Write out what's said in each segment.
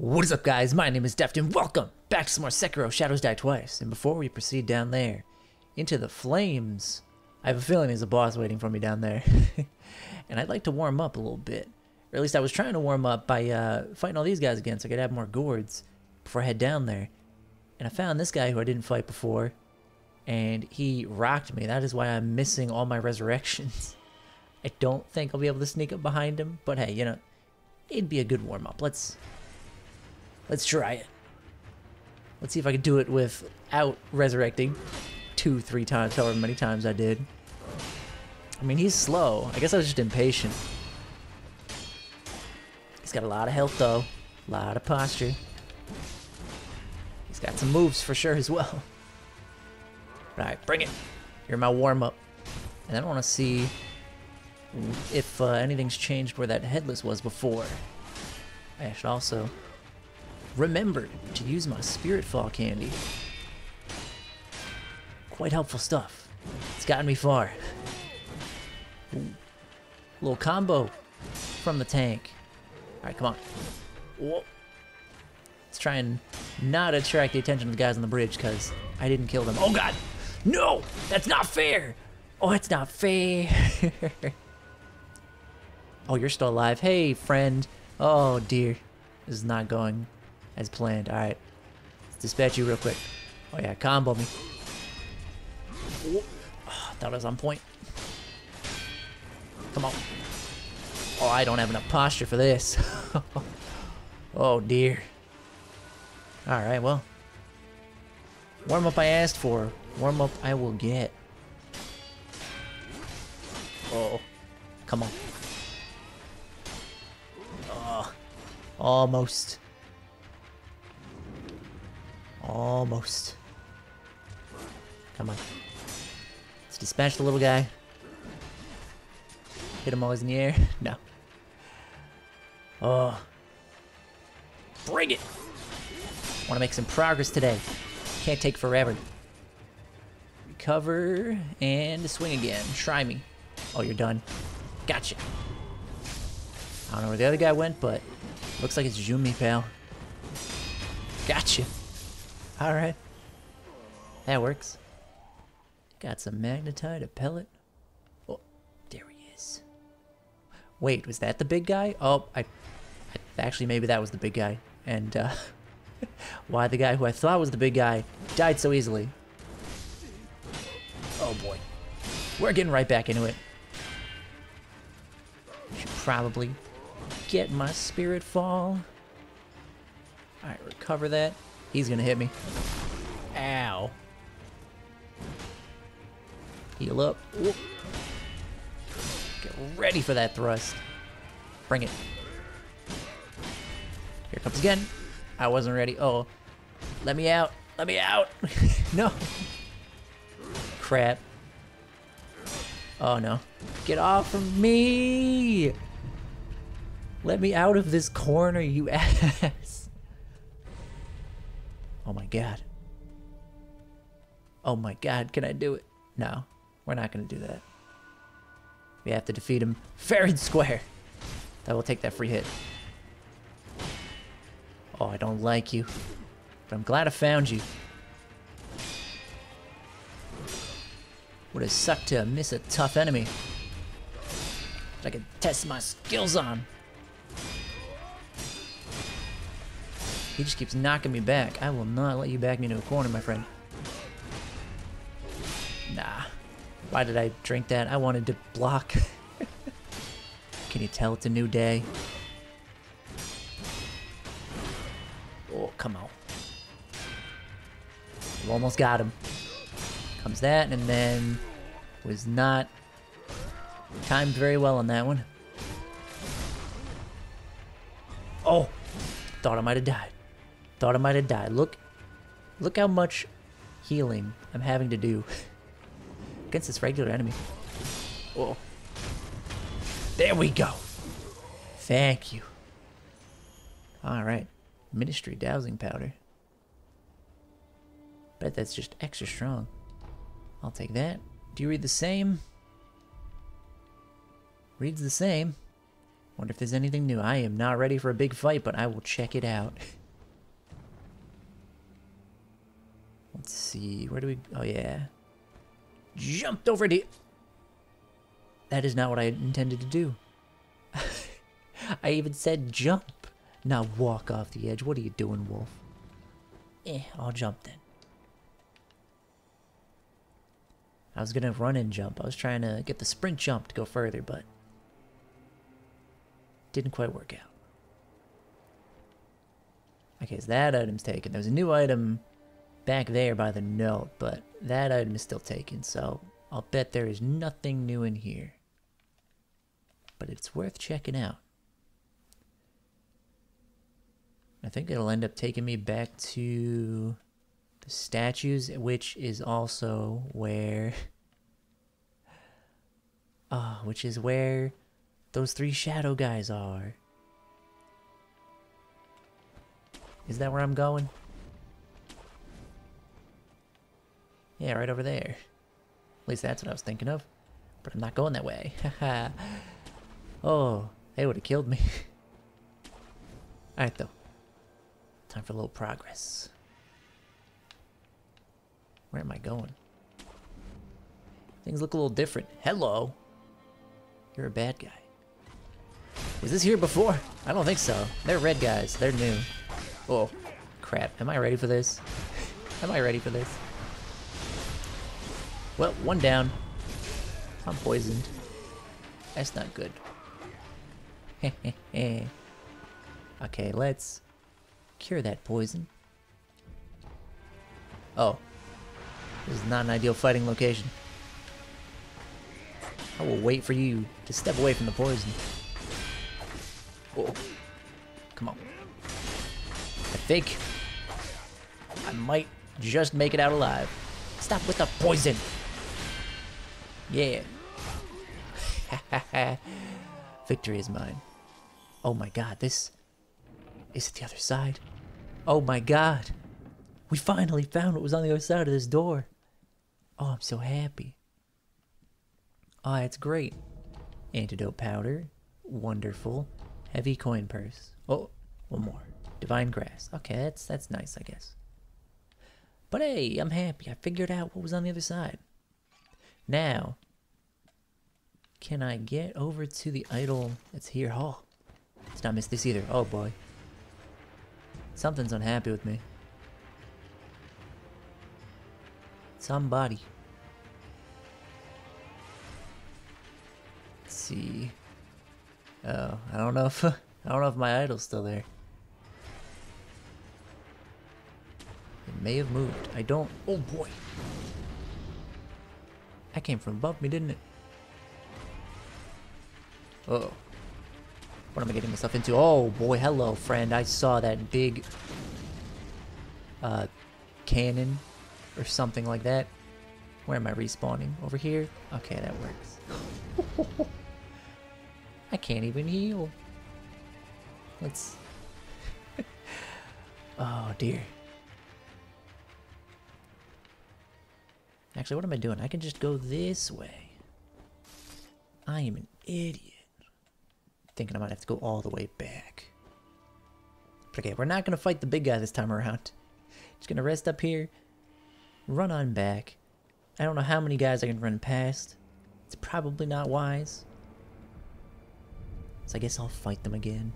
What is up, guys? My name is Deft, and welcome back to some more Sekiro Shadows Die Twice. And before we proceed down there into the flames, I have a feeling there's a boss waiting for me down there. and I'd like to warm up a little bit. Or at least I was trying to warm up by uh, fighting all these guys again so I could have more gourds before I head down there. And I found this guy who I didn't fight before, and he rocked me. That is why I'm missing all my resurrections. I don't think I'll be able to sneak up behind him, but hey, you know, it'd be a good warm up. Let's let's try it. Let's see if I can do it without resurrecting two, three times, however many times I did. I mean, he's slow. I guess I was just impatient. He's got a lot of health though, a lot of posture. He's got some moves for sure as well. Alright, bring it. You're my warm up. And I want to see if uh, anything's changed where that headless was before. I should also remember to use my Spirit Fall candy. Quite helpful stuff. It's gotten me far. Ooh. Little combo from the tank. Alright, come on. Whoa. Let's try and not attract the attention of the guys on the bridge because I didn't kill them. Oh god! No! That's not fair! Oh, that's not fair! Oh, you're still alive. Hey, friend. Oh, dear. This is not going as planned. Alright. Let's dispatch you real quick. Oh, yeah. Combo me. Oh, thought I was on point. Come on. Oh, I don't have enough posture for this. oh, dear. Alright, well. Warm up I asked for. Warm up I will get. Oh. Come on. Oh, Almost. Almost. Come on. Let's dispatch the little guy. Hit him always in the air. No. Oh. Bring it! Want to make some progress today. Can't take forever. Recover and swing again. Try me. Oh, you're done. Gotcha. I don't know where the other guy went, but Looks like it's Jumi, pal. Gotcha. Alright. That works. Got some magnetite, a pellet. Oh, there he is. Wait, was that the big guy? Oh, I, I actually maybe that was the big guy. And uh, why the guy who I thought was the big guy died so easily. Oh boy. We're getting right back into it. Should probably get my spirit fall. Alright, recover that. He's gonna hit me. Ow. Heal up. Get ready for that thrust. Bring it. Here comes again. I wasn't ready. Oh. Let me out. Let me out. no. Crap. Oh no. Get off of me! Let me out of this corner, you ass. Oh my god. Oh my god, can I do it? No, we're not gonna do that. We have to defeat him fair and square. That will take that free hit. Oh, I don't like you. But I'm glad I found you. Would have sucked to miss a tough enemy. That I could test my skills on. He just keeps knocking me back. I will not let you back me into a corner, my friend. Nah. Why did I drink that? I wanted to block. Can you tell it's a new day? Oh, come on. We almost got him. Comes that, and then was not timed very well on that one. Oh, thought I might have died. Thought I might have died. Look, look how much healing I'm having to do against this regular enemy. Oh. There we go. Thank you. Alright. Ministry dowsing powder. Bet that's just extra strong. I'll take that. Do you read the same? Reads the same. Wonder if there's anything new. I am not ready for a big fight, but I will check it out. Let's see. Where do we... Oh, yeah. Jumped over the... That is not what I intended to do. I even said jump. Not walk off the edge. What are you doing, Wolf? Eh, I'll jump then. I was gonna run and jump. I was trying to get the sprint jump to go further, but didn't quite work out. Okay, so that item's taken. There's a new item back there by the note, but that item is still taken, so I'll bet there is nothing new in here. But it's worth checking out. I think it'll end up taking me back to the statues, which is also where... Ah, which is where those three shadow guys are. Is that where I'm going? Yeah, right over there. At least that's what I was thinking of. But I'm not going that way. oh, they would have killed me. Alright, though. Time for a little progress. Where am I going? Things look a little different. Hello! You're a bad guy. Was this here before? I don't think so. They're red guys. They're new. Oh, crap. Am I ready for this? Am I ready for this? Well, one down. I'm poisoned. That's not good. okay, let's cure that poison. Oh. This is not an ideal fighting location. I will wait for you to step away from the poison. Oh. Come on. I think I might just make it out alive. Stop with the poison. Yeah. Victory is mine. Oh my god, this is it the other side? Oh my god. We finally found what was on the other side of this door. Oh, I'm so happy. Oh, it's great. Antidote powder. Wonderful. Heavy coin purse. Oh, one more. Divine grass. Okay, that's that's nice, I guess. But hey, I'm happy. I figured out what was on the other side. Now, can I get over to the idol that's here? Oh, let's not miss this either. Oh boy. Something's unhappy with me. Somebody. Let's see. Oh, I don't know if I don't know if my idol's still there. It may have moved. I don't. Oh boy. That came from above me, didn't it? Uh oh. What am I getting myself into? Oh boy, hello friend. I saw that big uh cannon or something like that. Where am I respawning? Over here? Okay, that works. I can't even heal. Let's... oh, dear. Actually, what am I doing? I can just go this way. I am an idiot. Thinking I might have to go all the way back. But okay, we're not going to fight the big guy this time around. Just going to rest up here, run on back. I don't know how many guys I can run past. It's probably not wise. So I guess I'll fight them again.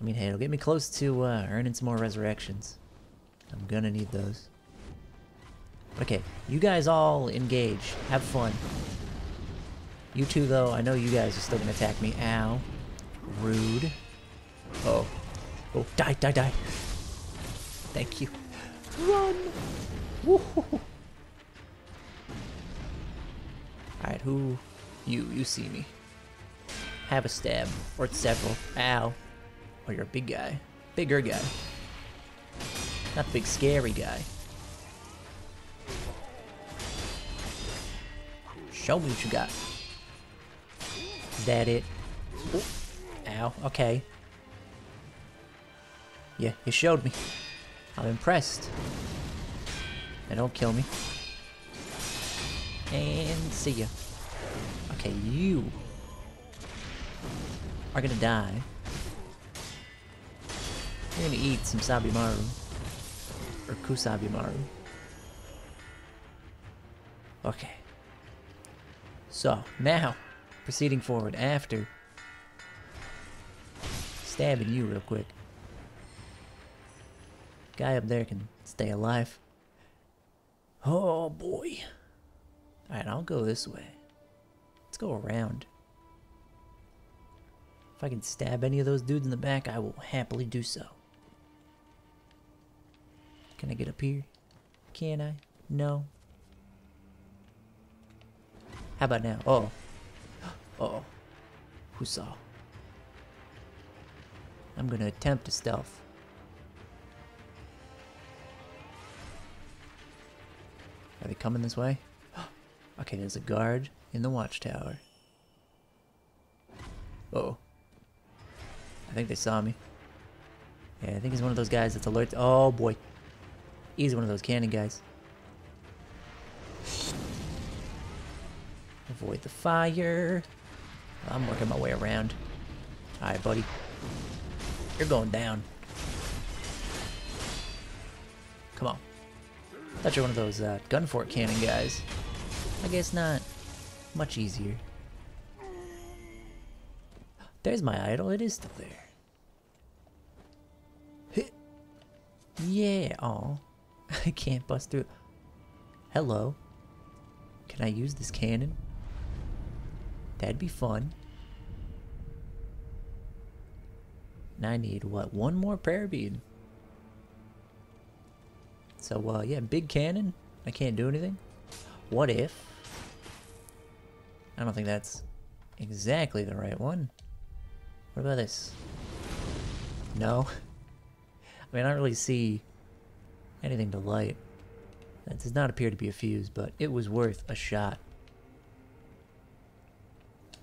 I mean, hey, it'll get me close to uh, earning some more resurrections. I'm gonna need those. Okay, you guys all engage. Have fun. You two, though, I know you guys are still gonna attack me. Ow. Rude. Oh. Oh, die, die, die. Thank you. Run! Alright, who... You, you see me. Have a stab. Or several. Ow. Oh, you're a big guy. Bigger guy. Not the big scary guy. Show me what you got. Is that it? Ow, okay. Yeah, you showed me. I'm impressed. Now don't kill me. And see ya. Okay, you are gonna die. You're gonna eat some Sabimaru. Or Kusabimaru. Okay. So, now, proceeding forward after stabbing you real quick. Guy up there can stay alive. Oh boy. Alright, I'll go this way. Let's go around. If I can stab any of those dudes in the back, I will happily do so. Can I get up here? Can I? No. How about now? Oh. oh. Who saw? I'm gonna attempt to stealth. Are they coming this way? okay, there's a guard in the watchtower. Uh oh. I think they saw me. Yeah, I think he's one of those guys that's alert. Oh boy. He's one of those cannon guys. Avoid the fire. I'm working my way around. Alright, buddy. You're going down. Come on. Thought you're one of those uh, gunfort cannon guys. I guess not. Much easier. There's my idol. It is still there. Yeah. Oh, I can't bust through. Hello. Can I use this cannon? That'd be fun. And I need, what, one more prayer bead? So, uh, yeah, big cannon. I can't do anything. What if? I don't think that's exactly the right one. What about this? No. I mean, I don't really see anything to light. That does not appear to be a fuse, but it was worth a shot.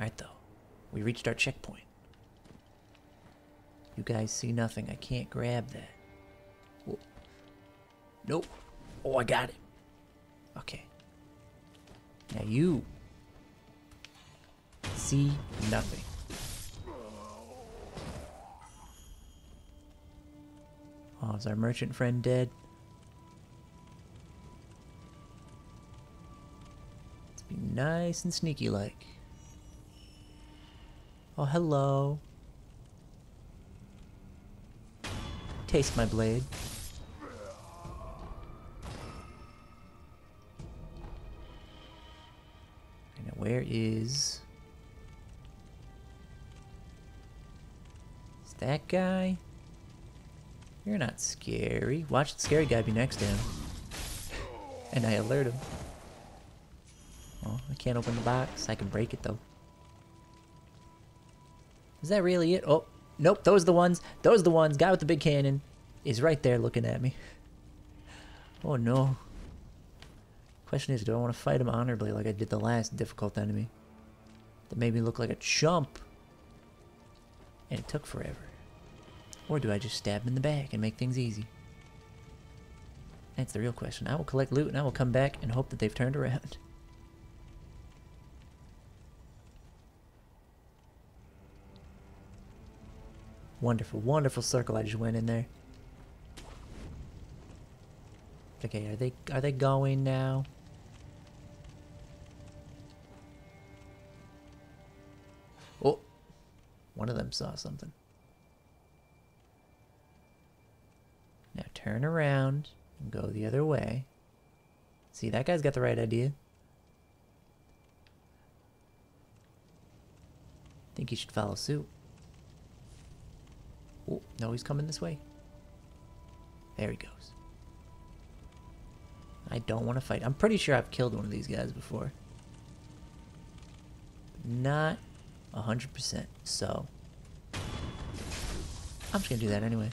Alright, though. We reached our checkpoint. You guys see nothing. I can't grab that. Whoa. Nope. Oh, I got it. Okay. Now you see nothing. Oh, is our merchant friend dead? Let's be nice and sneaky like. Oh, hello. Taste my blade. And where is... Is that guy? You're not scary. Watch the scary guy be next to him. and I alert him. Oh, I can't open the box. I can break it though. Is that really it? Oh, nope. Those are the ones. Those are the ones. Guy with the big cannon is right there looking at me. Oh no. Question is, do I want to fight him honorably like I did the last difficult enemy? That made me look like a chump. And it took forever. Or do I just stab him in the back and make things easy? That's the real question. I will collect loot and I will come back and hope that they've turned around. Wonderful, wonderful circle I just went in there. Okay, are they are they going now? Oh, one of them saw something. Now turn around and go the other way. See, that guy's got the right idea. think he should follow suit. Oh, no, he's coming this way. There he goes. I don't want to fight. I'm pretty sure I've killed one of these guys before. Not 100%, so... I'm just gonna do that anyway.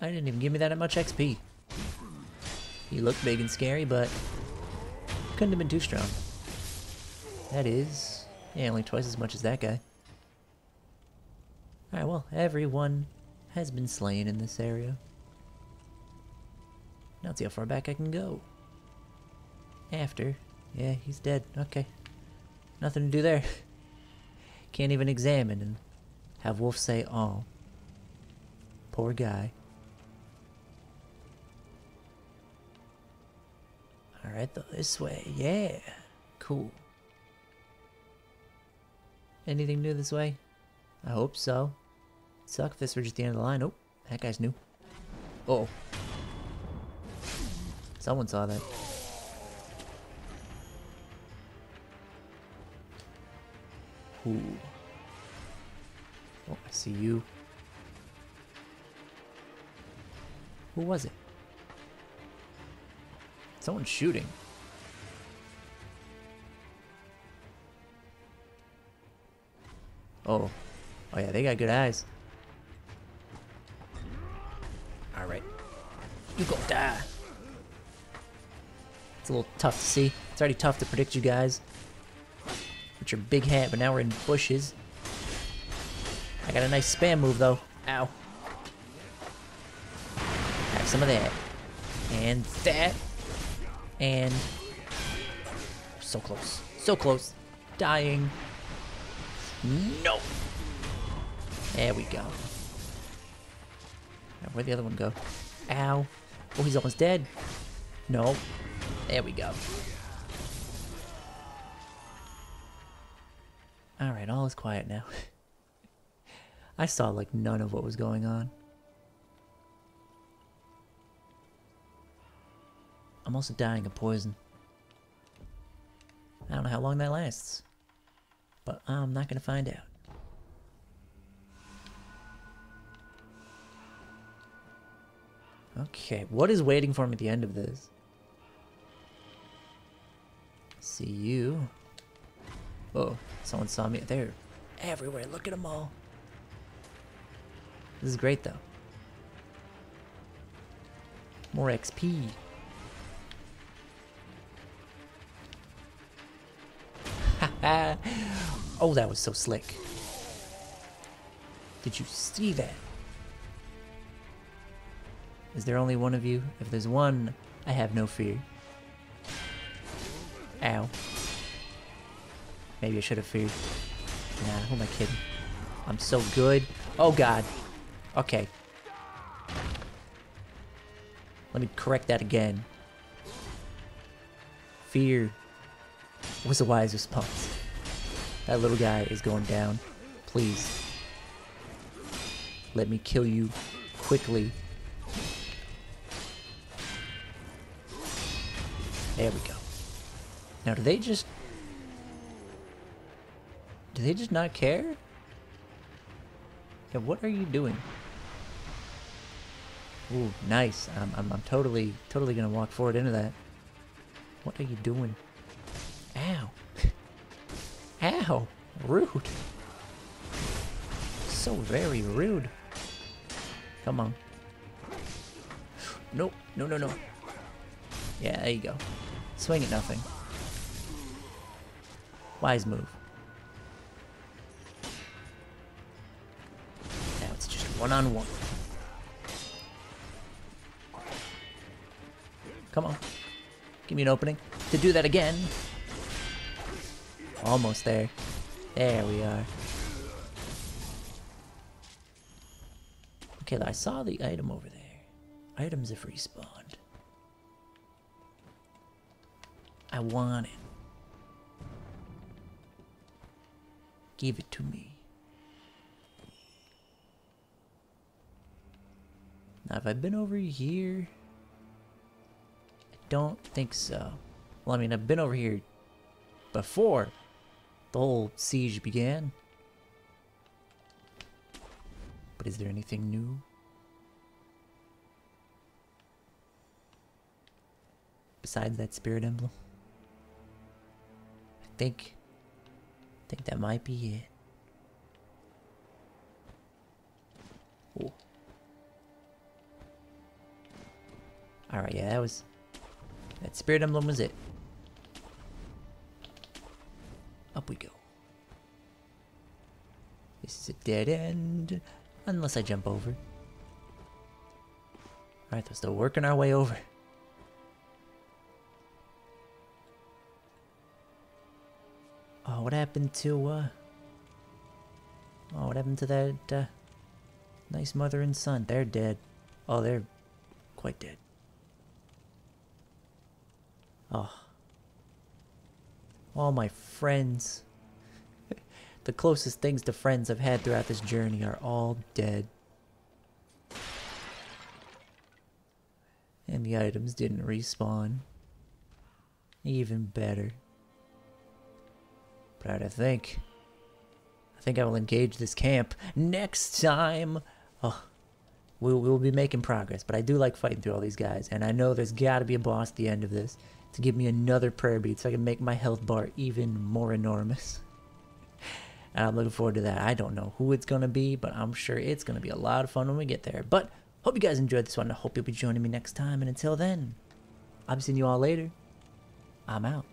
I didn't even give me that much XP. He looked big and scary, but couldn't have been too strong. That is, yeah, only twice as much as that guy. Alright, well, everyone has been slain in this area. Now let's see how far back I can go. After. Yeah, he's dead. Okay. Nothing to do there. Can't even examine and have Wolf say, oh. Poor guy. Alright, though, this way. Yeah. Cool. Anything new this way? I hope so. Suck if this were just the end of the line. Oh, that guy's new. Uh oh. Someone saw that. Ooh. Oh, I see you. Who was it? Someone's shooting. Oh. Oh yeah, they got good eyes. Alright. You go die. It's a little tough to see. It's already tough to predict you guys. With your big hat, but now we're in bushes. I got a nice spam move though. Ow. Have some of that. And that. And so close. So close. Dying. No. There we go. Now, where'd the other one go? Ow. Oh, he's almost dead. No. There we go. Alright, all is quiet now. I saw like none of what was going on. I'm also dying of poison. I don't know how long that lasts. But I'm not gonna find out. Okay, what is waiting for me at the end of this? See you. Oh, someone saw me. They're everywhere. Look at them all. This is great, though. More XP. oh, that was so slick. Did you see that? Is there only one of you? If there's one, I have no fear. Ow. Maybe I should have feared. Nah, who am I kidding? I'm so good. Oh god. Okay. Let me correct that again. Fear was a wise response. That little guy is going down. Please. Let me kill you quickly. There we go. Now, do they just... Do they just not care? Yeah, what are you doing? Ooh, nice. I'm, I'm, I'm totally, totally gonna walk forward into that. What are you doing? Ow. Ow. Rude. So very rude. Come on. Nope. No, no, no. Yeah, there you go. Swing at nothing. Wise move. Now it's just one-on-one. -on -one. Come on. Give me an opening. To do that again. Almost there. There we are. Okay, I saw the item over there. Items have respawned. I want it. Give it to me. Now, have I been over here? I don't think so. Well, I mean, I've been over here before the whole siege began. But is there anything new? Besides that spirit emblem? Think think that might be it. Ooh. Alright, yeah, that was that spirit emblem was it. Up we go. This is a dead end. Unless I jump over. Alright, we're still working our way over. What happened to, uh... Oh, what happened to that, uh... Nice mother and son? They're dead. Oh, they're quite dead. Oh. All my friends. the closest things to friends I've had throughout this journey are all dead. And the items didn't respawn. Even better. I think... I think I will engage this camp next time. Oh, we'll, we'll be making progress. But I do like fighting through all these guys. And I know there's got to be a boss at the end of this to give me another prayer bead so I can make my health bar even more enormous. and I'm looking forward to that. I don't know who it's going to be, but I'm sure it's going to be a lot of fun when we get there. But hope you guys enjoyed this one. I hope you'll be joining me next time. And until then, I'll be seeing you all later. I'm out.